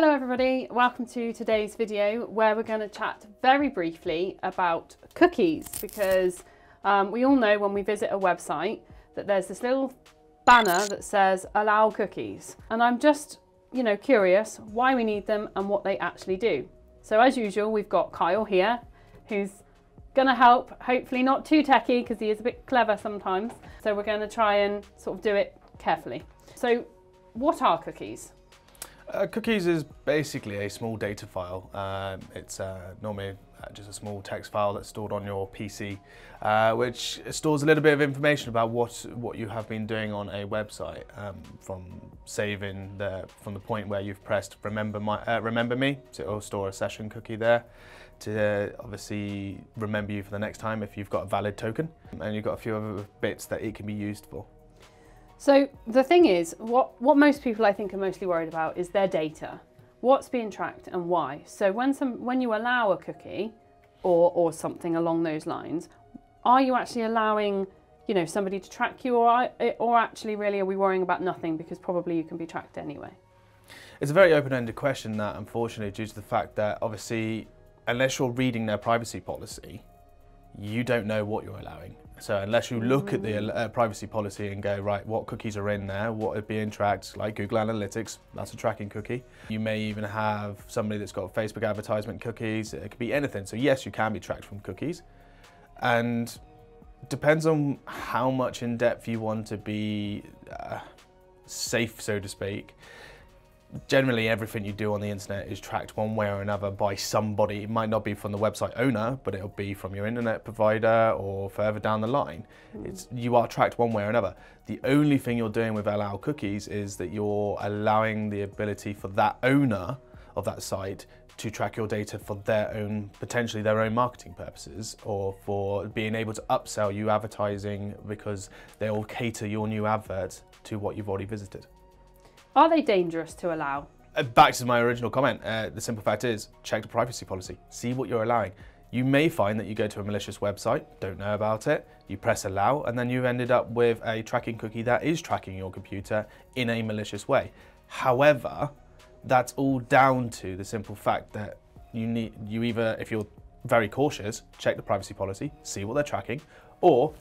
Hello everybody, welcome to today's video where we're going to chat very briefly about cookies because um, we all know when we visit a website that there's this little banner that says allow cookies and I'm just you know curious why we need them and what they actually do. So as usual we've got Kyle here who's going to help, hopefully not too techy because he is a bit clever sometimes. So we're going to try and sort of do it carefully. So what are cookies? Uh, cookies is basically a small data file. Um, it's uh, normally uh, just a small text file that's stored on your PC, uh, which stores a little bit of information about what what you have been doing on a website, um, from saving the from the point where you've pressed remember my uh, remember me, so it'll store a session cookie there, to obviously remember you for the next time if you've got a valid token, and you've got a few other bits that it can be used for. So the thing is, what, what most people I think are mostly worried about is their data. What's being tracked and why. So when, some, when you allow a cookie or, or something along those lines, are you actually allowing you know, somebody to track you or, or actually really are we worrying about nothing because probably you can be tracked anyway? It's a very open-ended question that unfortunately due to the fact that obviously unless you're reading their privacy policy, you don't know what you're allowing. So unless you look at the uh, privacy policy and go, right, what cookies are in there, what are being tracked, like Google Analytics, that's a tracking cookie. You may even have somebody that's got Facebook advertisement cookies, it could be anything. So yes, you can be tracked from cookies. And depends on how much in depth you want to be uh, safe, so to speak generally everything you do on the internet is tracked one way or another by somebody. It might not be from the website owner, but it'll be from your internet provider or further down the line. Mm. It's, you are tracked one way or another. The only thing you're doing with allow cookies is that you're allowing the ability for that owner of that site to track your data for their own, potentially their own marketing purposes or for being able to upsell you advertising because they'll cater your new advert to what you've already visited. Are they dangerous to allow? Uh, back to my original comment, uh, the simple fact is check the privacy policy, see what you're allowing. You may find that you go to a malicious website, don't know about it, you press allow, and then you've ended up with a tracking cookie that is tracking your computer in a malicious way. However, that's all down to the simple fact that you need, you either, if you're very cautious, check the privacy policy, see what they're tracking, or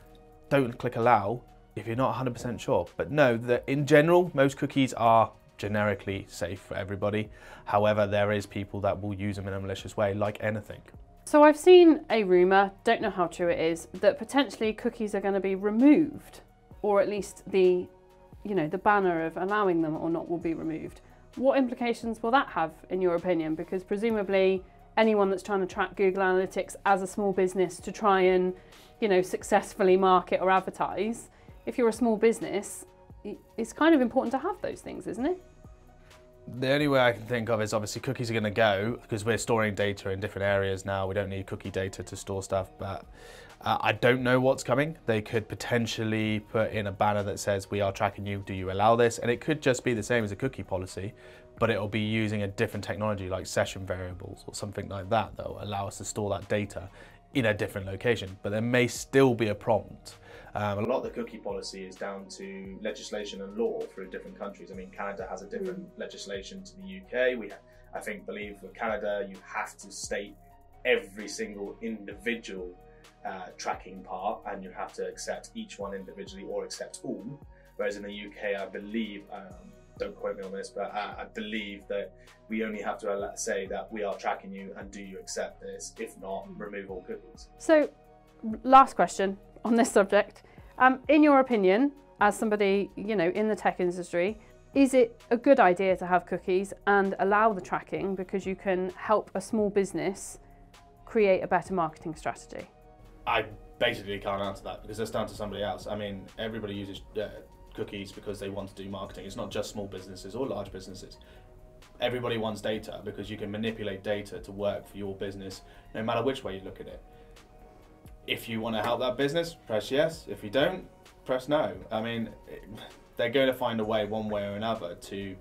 don't click allow if you're not 100% sure. But no, that in general, most cookies are generically safe for everybody. However, there is people that will use them in a malicious way, like anything. So I've seen a rumour, don't know how true it is, that potentially cookies are going to be removed, or at least the, you know, the banner of allowing them or not will be removed. What implications will that have, in your opinion? Because presumably anyone that's trying to track Google Analytics as a small business to try and, you know, successfully market or advertise if you're a small business, it's kind of important to have those things, isn't it? The only way I can think of is obviously cookies are going to go because we're storing data in different areas now. We don't need cookie data to store stuff, but uh, I don't know what's coming. They could potentially put in a banner that says, we are tracking you, do you allow this? And it could just be the same as a cookie policy, but it'll be using a different technology like session variables or something like that that will allow us to store that data in a different location. But there may still be a prompt um, a lot of the cookie policy is down to legislation and law through different countries. I mean, Canada has a different mm. legislation to the UK. We, I think, believe for Canada, you have to state every single individual uh, tracking part, and you have to accept each one individually or accept all. Whereas in the UK, I believe, um, don't quote me on this, but uh, I believe that we only have to say that we are tracking you and do you accept this? If not, mm. remove all cookies. So, last question on this subject. Um, in your opinion, as somebody you know in the tech industry, is it a good idea to have cookies and allow the tracking because you can help a small business create a better marketing strategy? I basically can't answer that because that's down to somebody else. I mean, everybody uses uh, cookies because they want to do marketing. It's not just small businesses or large businesses. Everybody wants data because you can manipulate data to work for your business no matter which way you look at it if you want to help that business, press yes. If you don't, press no. I mean, they're going to find a way, one way or another, to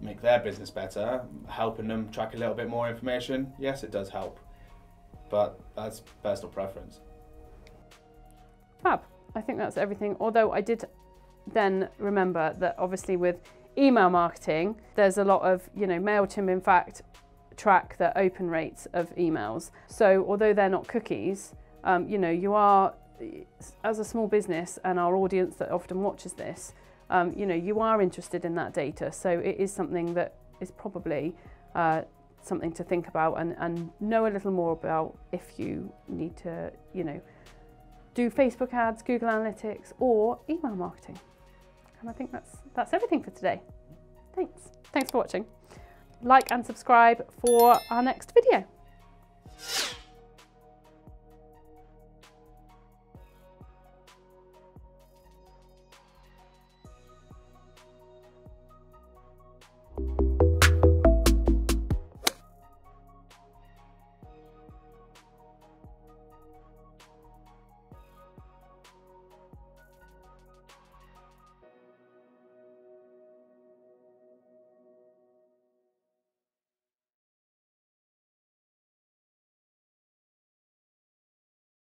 make their business better. Helping them track a little bit more information, yes, it does help, but that's personal preference. Fab. I think that's everything. Although I did then remember that obviously with email marketing, there's a lot of, you know, MailChimp, in fact, track the open rates of emails. So although they're not cookies, um, you know, you are, as a small business and our audience that often watches this, um, you know, you are interested in that data. So it is something that is probably uh, something to think about and, and know a little more about if you need to, you know, do Facebook ads, Google Analytics or email marketing. And I think that's, that's everything for today. Thanks. Thanks for watching. Like and subscribe for our next video.